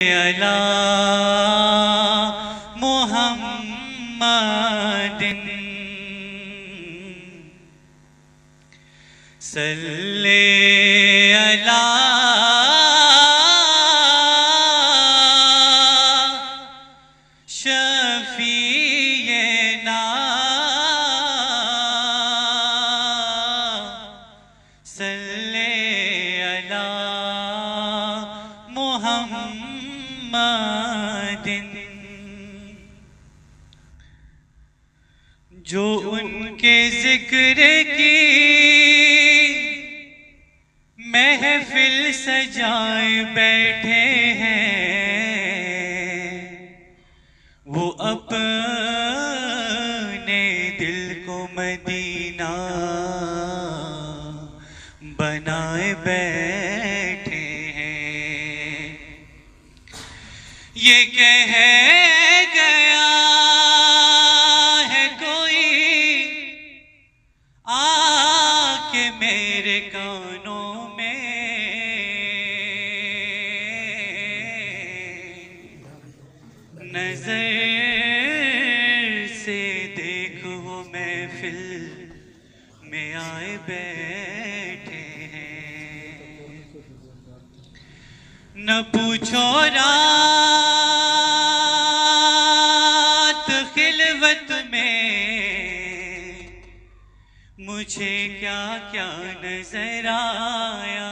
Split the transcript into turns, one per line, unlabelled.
अला मोहम्मदिन सल्ले अला शफीना सल्ले अला मोहम्मदिन जो उनके ज़िक्र की महफिल सजाए बैठे हैं, वो अपने दिल को मदीना बनाए बैठे ये कह गया है कोई आके मेरे कानों में नज़र से देखो वो महफिल में आए बैठे न पूछो रात खिलवत में मुझे क्या क्या नज़र आया?